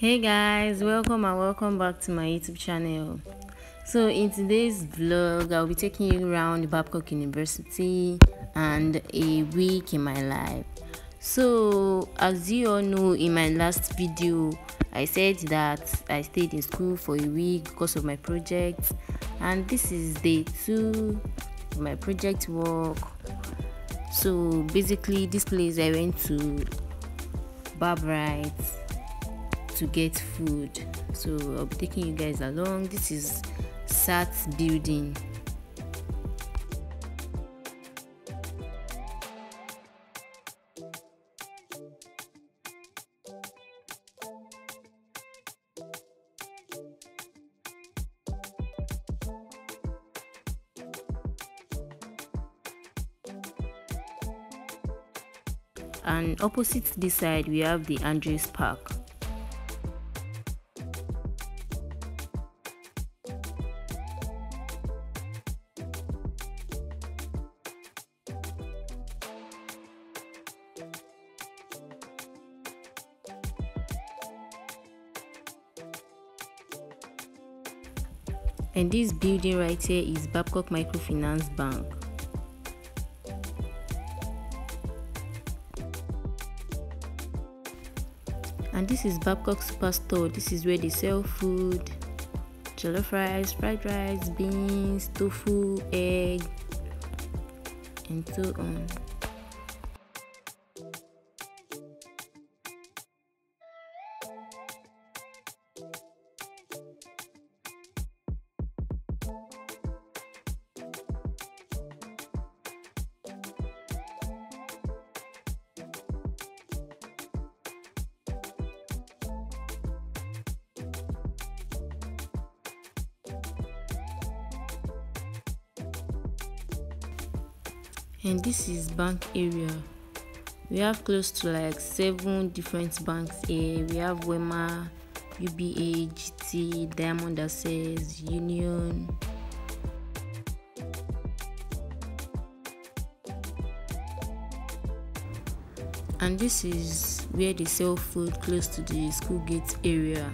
hey guys welcome and welcome back to my youtube channel. So in today's vlog i'll be taking you around babcock university and a week in my life. So as you all know in my last video i said that i stayed in school for a week because of my project. And this is day two of my project work. So basically this place i went to Barbrite to get food. So i'll be taking you guys along. This is sats building. And opposite this side we have the andrews park and this building right here is babcock microfinance bank. And this is babcock superstore. This is where they sell food jollof rice fried rice beans tofu egg and so on and this is bank area. We have close to like seven different banks here. We have wema uba gt diamond access union. And this is where they sell food close to the school gate area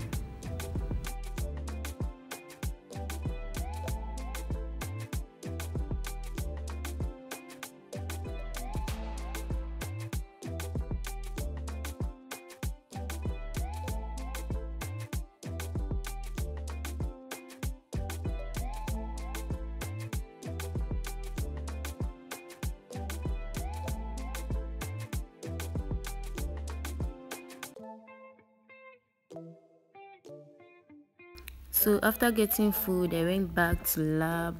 so after getting food i went back to lab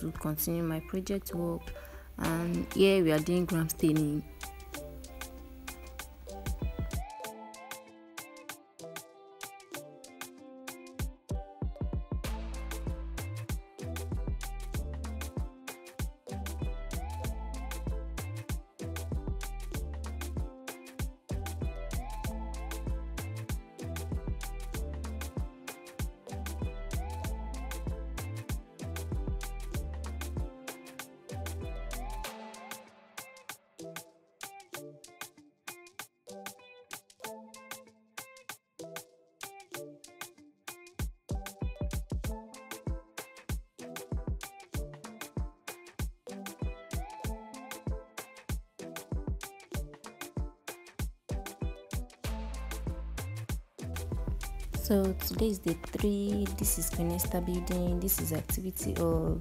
to continue my project work. And here we are doing gram staining so today is day three. This is Queen Esther building. This is activity hall.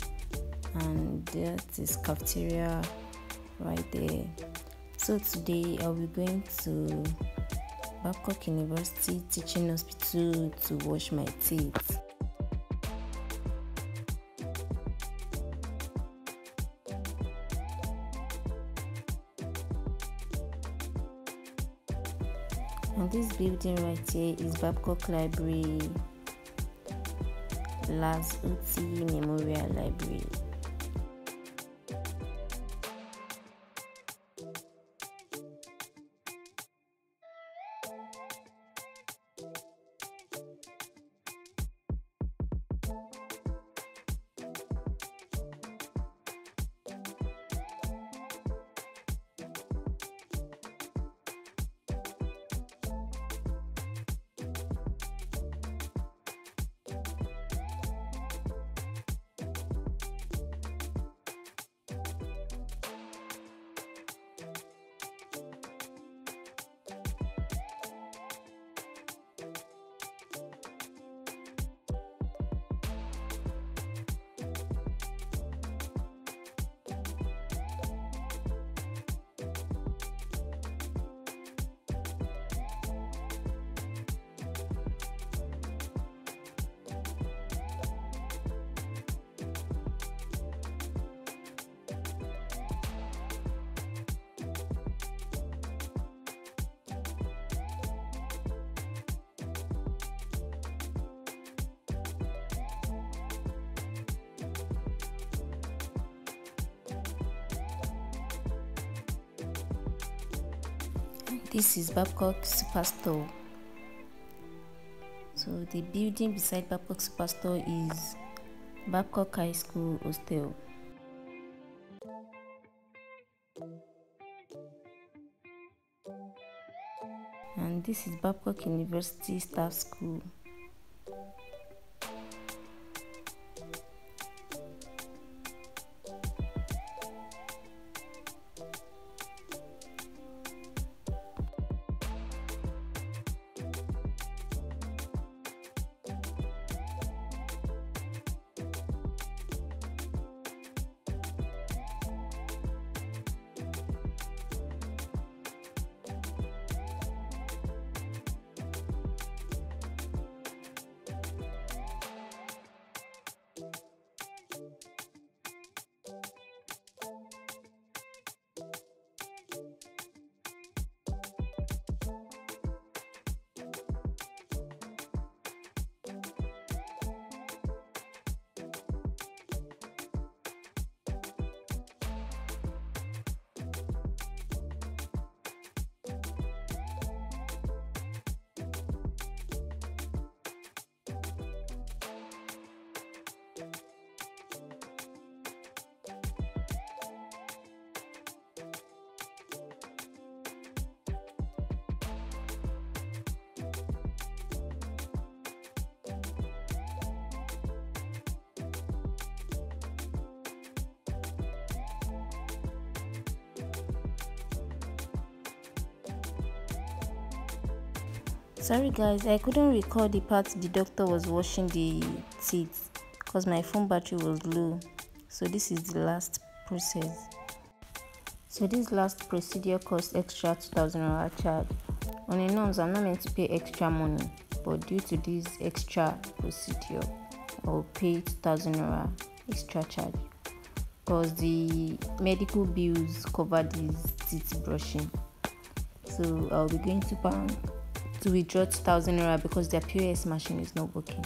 And that is cafeteria right there. So today uh, i'll be going to babcock university teaching hospital to wash my teeth building right here is babcock library uti memorial library this is Babcock Superstore. So the building beside Babcock Superstore is Babcock High School Hostel. And this is Babcock University Staff School. Sorry guys, I couldn't record the part the doctor was washing the teeth because my phone battery was low. So this is the last process. So this last procedure cost extra 2000 naira charge. On a norms, I'm not meant to pay extra money, but due to this extra procedure, I will pay 2000 naira extra charge because the medical bills cover this teeth brushing. So I'll be going to bank to withdraw 2000 naira because their POS machine is not working.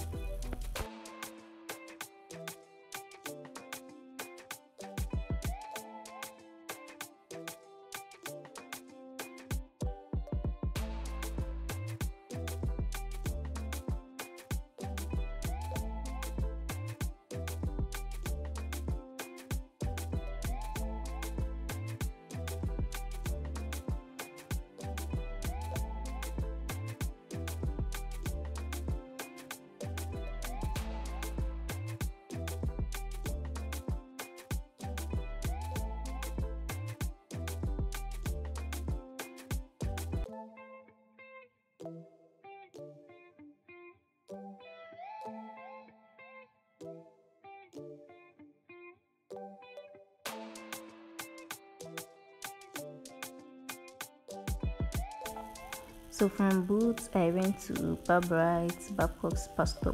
So from Boots, I went to Barbrite, Babcock's Pastor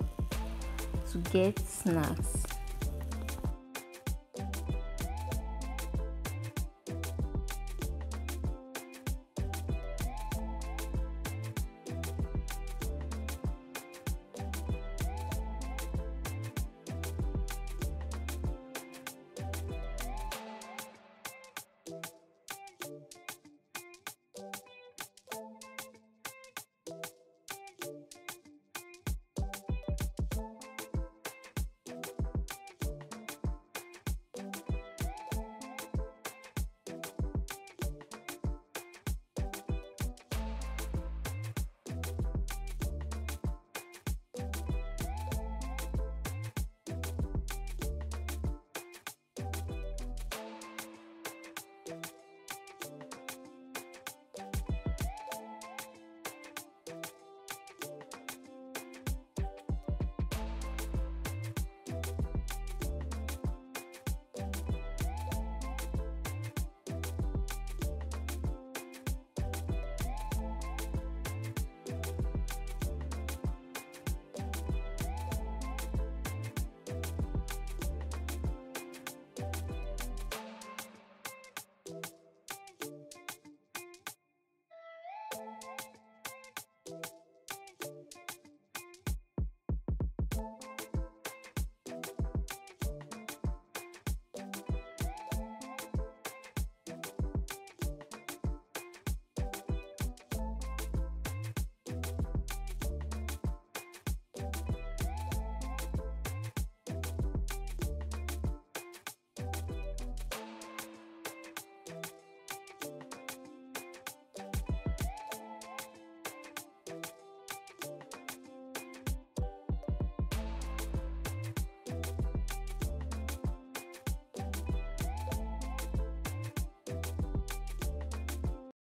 to get snacks.